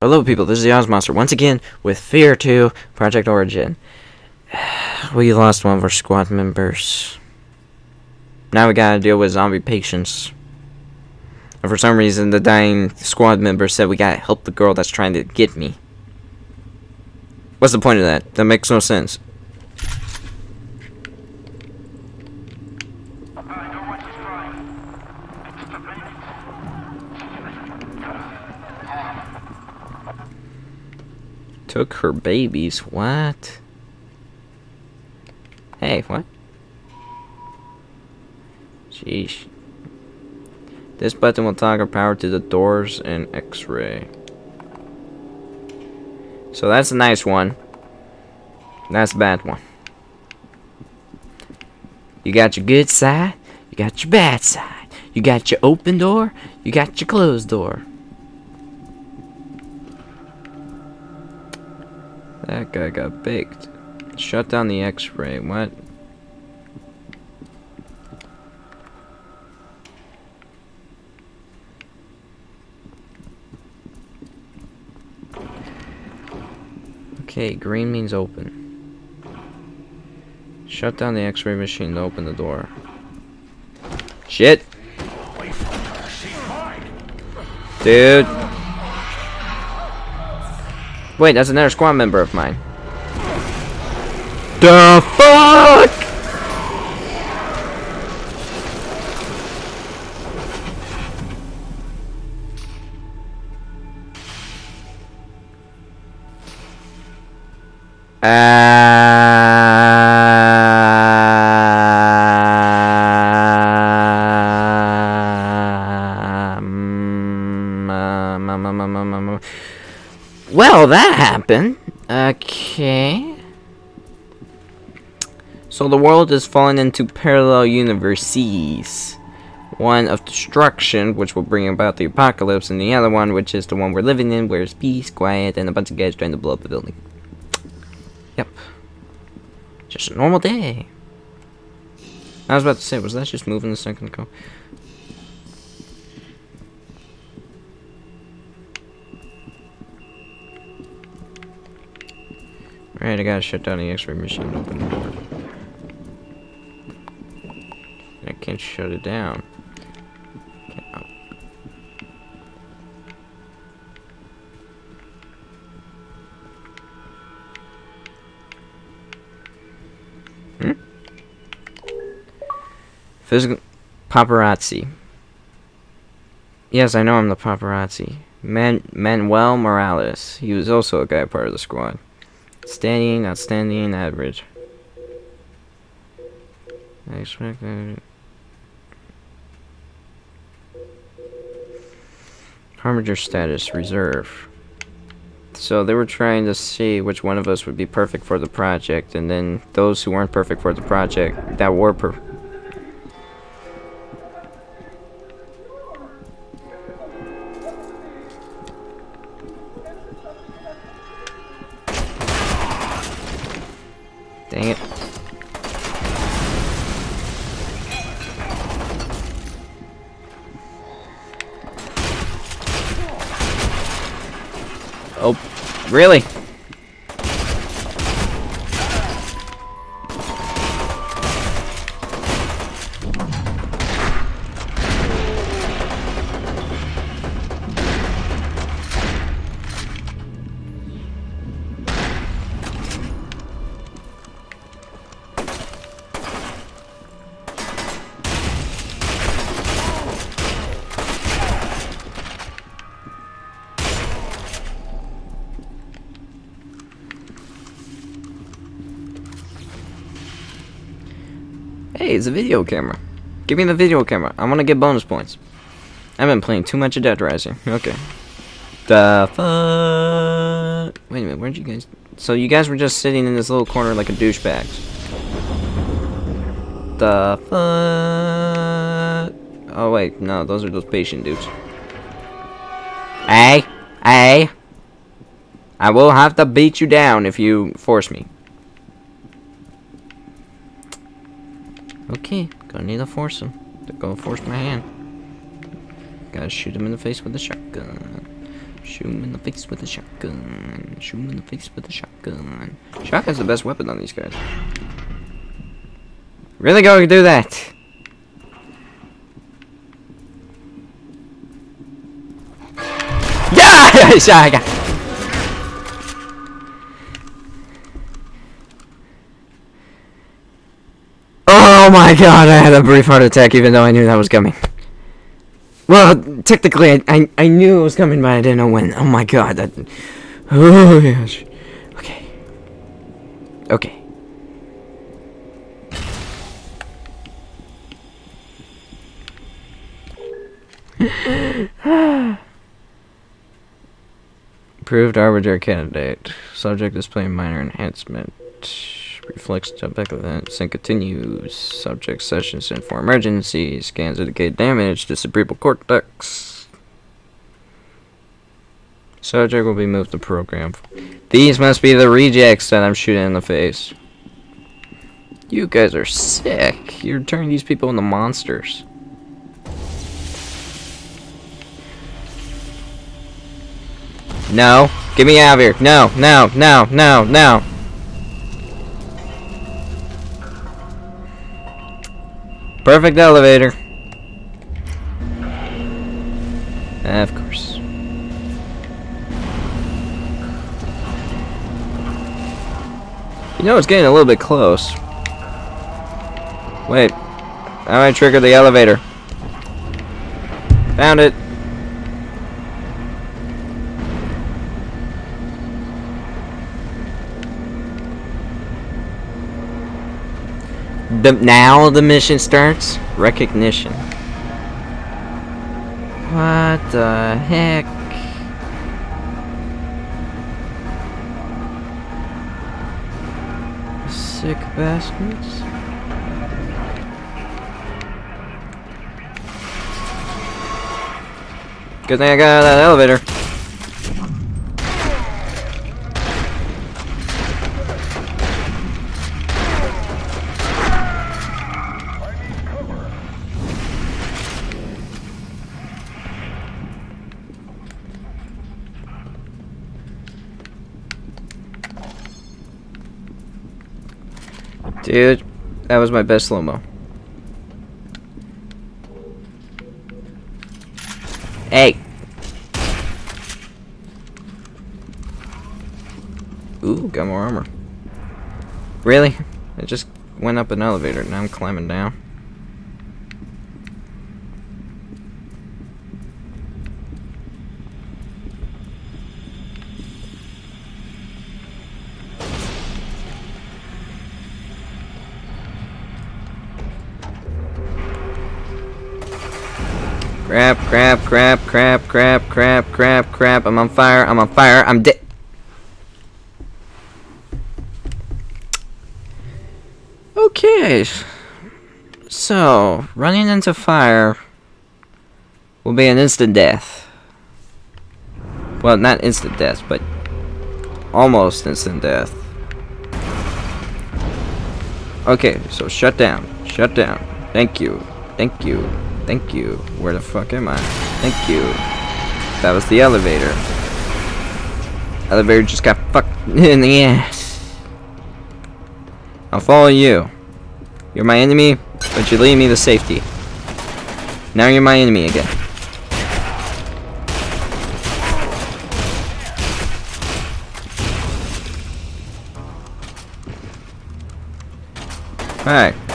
Hello people, this is the Oz Monster once again with Fear 2 Project Origin. We lost one of our squad members. Now we gotta deal with zombie patients. And for some reason the dying squad member said we gotta help the girl that's trying to get me. What's the point of that? That makes no sense. Took her babies. What? Hey, what? Sheesh. This button will toggle power to the doors and x-ray. So that's a nice one. That's a bad one. You got your good side, you got your bad side. You got your open door, you got your closed door. That guy got baked. Shut down the x-ray, what? Okay, green means open. Shut down the x-ray machine to open the door. Shit! Dude! Wait, that's another squad member of mine. The fuck? Um, that happened. Okay. So the world is falling into parallel universes. One of destruction, which will bring about the apocalypse, and the other one, which is the one we're living in, where it's peace, quiet, and a bunch of guys trying to blow up the building. Yep. Just a normal day. I was about to say, was that just moving a second ago? Alright, I gotta shut down the x-ray machine open the door. I can't shut it down. Hmm? Physical paparazzi. Yes, I know I'm the paparazzi. Man Manuel Morales. He was also a guy part of the squad. Standing, outstanding, average. I expect that. Harbinger status, reserve. So they were trying to see which one of us would be perfect for the project, and then those who weren't perfect for the project, that were per- Dang it. Oh, really? Hey, it's a video camera. Give me the video camera. I want to get bonus points. I've been playing too much of Dead Rising. Okay. The fuck? Wait a minute, where'd you guys... So you guys were just sitting in this little corner like a douchebags. The fuck? Oh wait, no, those are those patient dudes. Hey! Hey! I will have to beat you down if you force me. Okay, gonna need to force him. To force my hand. Gotta shoot him in the face with a shotgun. Shoot him in the face with a shotgun. Shoot him in the face with a shotgun. Shotgun's the best weapon on these guys. Really going to do that? Yeah! Shotgun! Oh my god, I had a brief heart attack even though I knew that was coming. Well, technically, I, I, I knew it was coming, but I didn't know when. Oh my god, that... Oh, gosh. Okay. Okay. Approved arbiter candidate. Subject displaying minor enhancement. Reflex jump back event. Sync continues. Subject sessions in for emergency. Scans indicate damage to cerebral cortex. Subject will be moved to program. These must be the rejects that I'm shooting in the face. You guys are sick. You're turning these people into monsters. No. Get me out of here. No, no, no, no, no. Perfect elevator. Ah, of course. You know it's getting a little bit close. Wait. I might trigger the elevator. Found it. The now the mission starts. Recognition. What the heck? Sick bastards. Good thing I got out of that elevator. Dude, that was my best slow-mo. Hey! Ooh, got more armor. Really? I just went up an elevator, now I'm climbing down. Crap, crap, crap, crap, crap, crap, crap, crap. I'm on fire, I'm on fire, I'm dead. Okay. So, running into fire will be an instant death. Well, not instant death, but almost instant death. Okay, so shut down. Shut down. Thank you. Thank you. Thank you. Where the fuck am I? Thank you. That was the elevator. Elevator just got fucked in the ass. I'll follow you. You're my enemy, but you lead me to safety. Now you're my enemy again. Alright.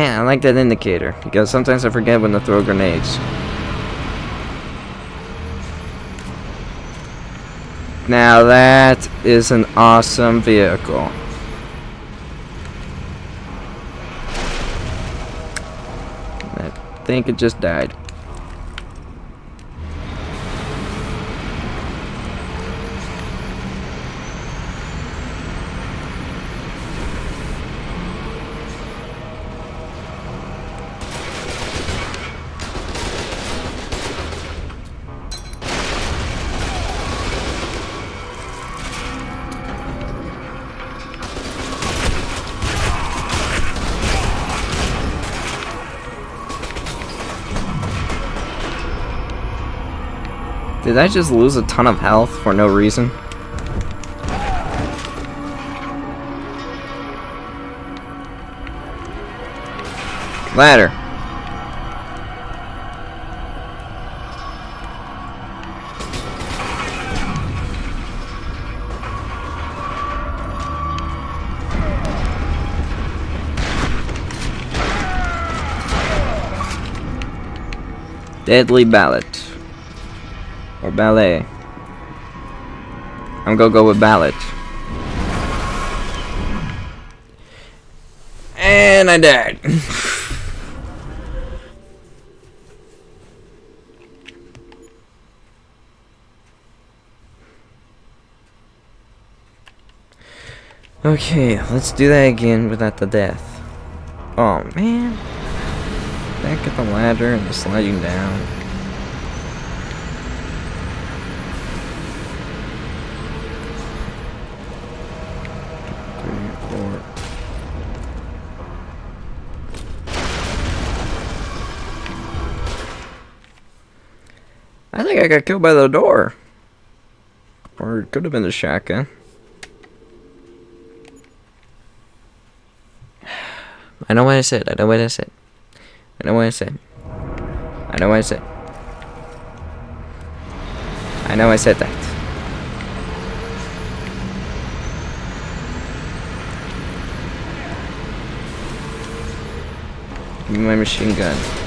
Man, I like that indicator, because sometimes I forget when to throw grenades. Now that is an awesome vehicle. I think it just died. Did I just lose a ton of health for no reason? Ladder. Deadly Ballad. Or Ballet. I'm gonna go with ballet. And I died. okay, let's do that again without the death. Oh man. Back at the ladder and sliding down. Four. I think I got killed by the door. Or it could have been the shotgun. I know what I said. I know what I said. I know what I said. I know what I said. I know I said that. My machine gun.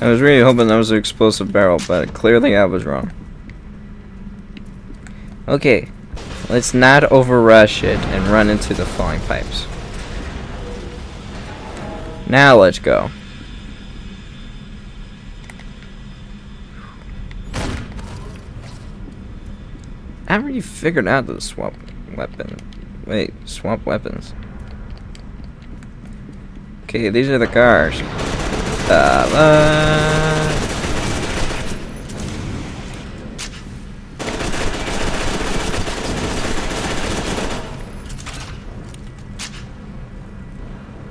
I was really hoping that was an explosive barrel, but clearly I was wrong. Okay, let's not overrush it and run into the falling pipes. Now let's go. I already figured out the swap weapon. Wait, swap weapons. Okay, these are the cars. Uh, uh,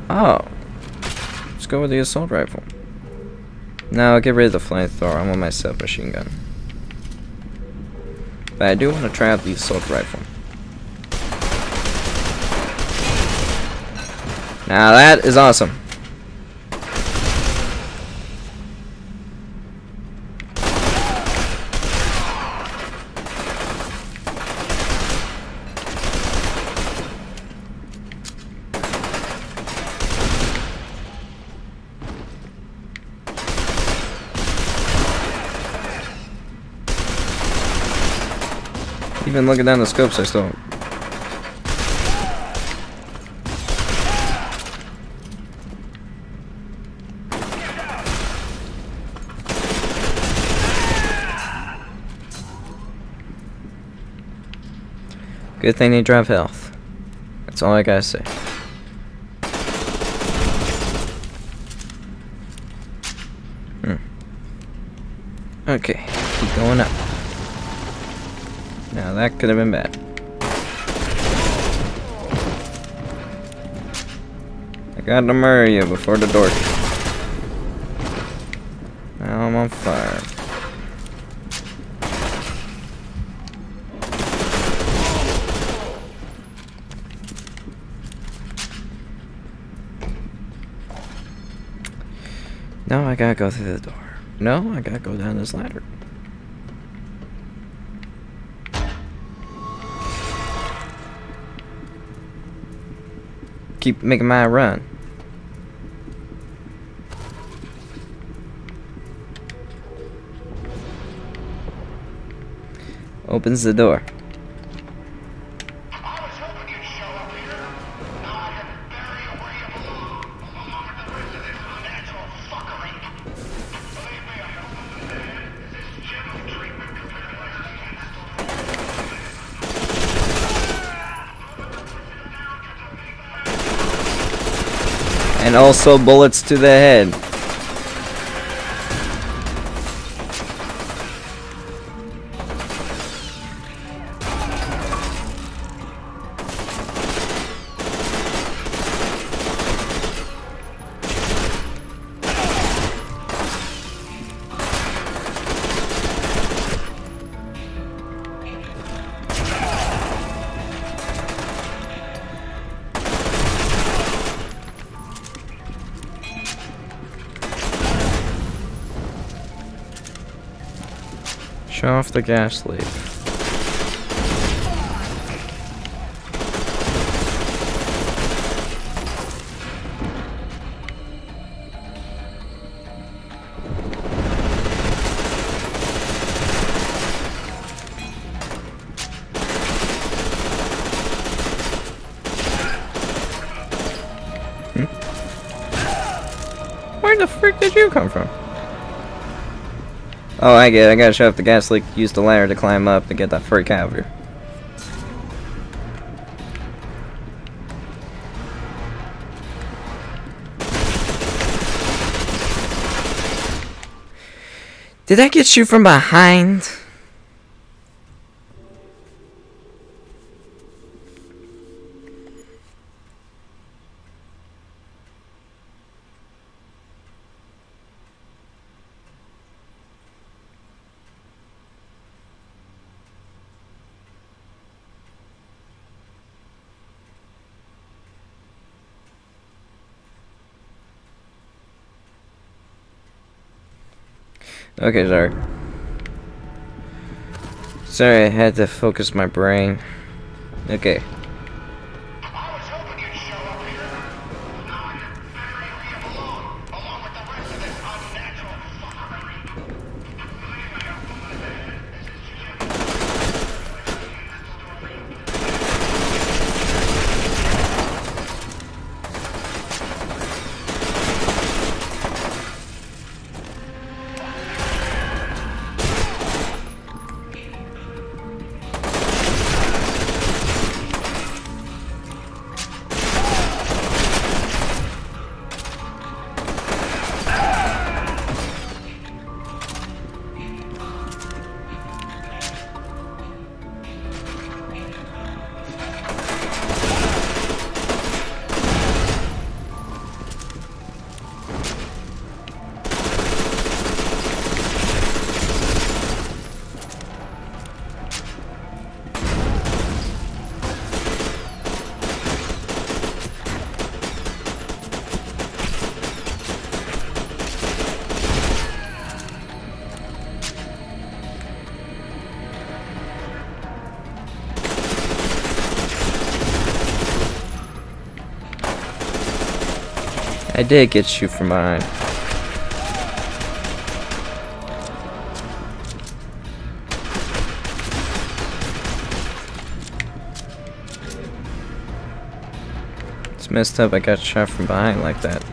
oh. Let's go with the assault rifle. Now get rid of the flamethrower. I want my submachine gun. But I do want to try out the assault rifle. Now that is awesome. Even looking down the scopes, I still. Good thing they drive health. That's all I gotta say. Hmm. Okay, keep going up. Now that could have been bad. I got to murder you before the door. Now I'm on fire. No, I gotta go through the door. No, I gotta go down this ladder. Keep making my run. Opens the door. And also bullets to the head. Show off the gas leak. Hmm? Where the frick did you come from? Oh, I get it. I gotta shut off the gas leak, use the ladder to climb up to get that freak out of here. Did I get you from behind? Okay, sorry. Sorry, I had to focus my brain. Okay. I did get you from behind. It's messed up I got shot from behind like that.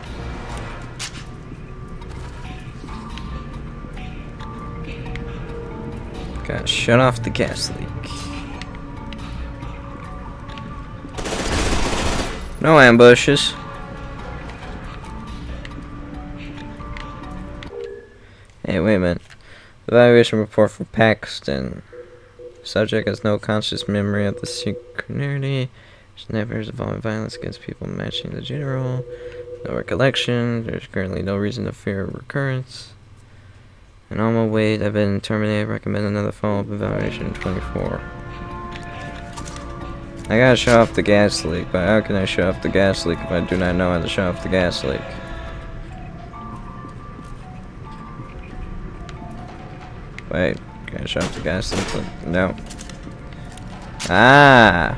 Gotta shut off the gas leak. No ambushes. Evaluation report for Paxton. Subject has no conscious memory of the security. Snipers involving violence against people matching the general. No recollection. There's currently no reason to fear recurrence. And on my way, I've been terminated. Recommend another follow-up evaluation in 24. I gotta shut off the gas leak, but how can I shut off the gas leak if I do not know how to shut off the gas leak? Wait, can I off the gas? No. Ah!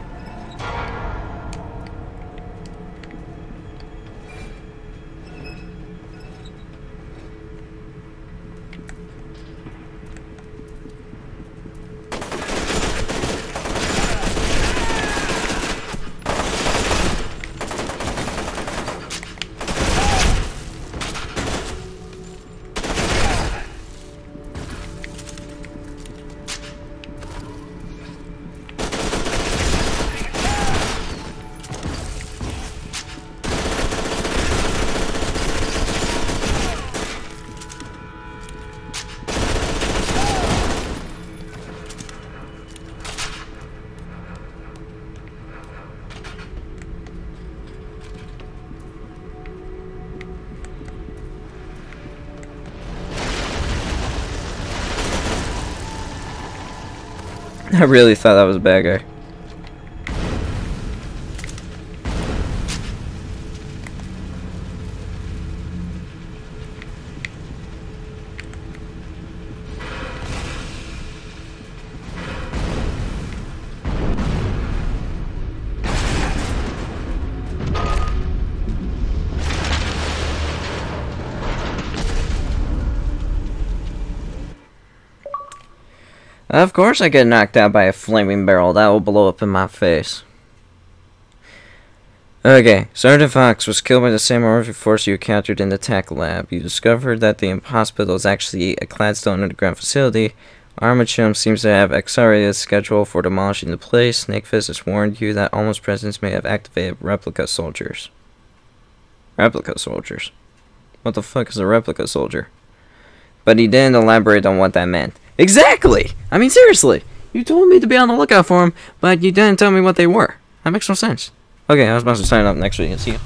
I really thought that was a bad guy. Course I get knocked out by a flaming barrel. That will blow up in my face. Okay, Sergeant Fox was killed by the same horrific force you encountered in the tech lab. You discovered that the hospital is actually a Gladstone underground facility. Armacham seems to have accelerated schedule for demolishing the place. Snakefist has warned you that Alma's presence may have activated replica soldiers. Replica soldiers? What the fuck is a replica soldier? But he didn't elaborate on what that meant. Exactly! I mean, seriously! You told me to be on the lookout for them, but you didn't tell me what they were. That makes no sense. Okay, I was about to sign up next week. And see you.